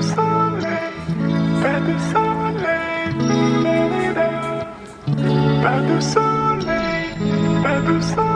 soleil, pas de soleil.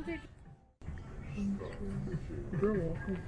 wanted. You're welcome.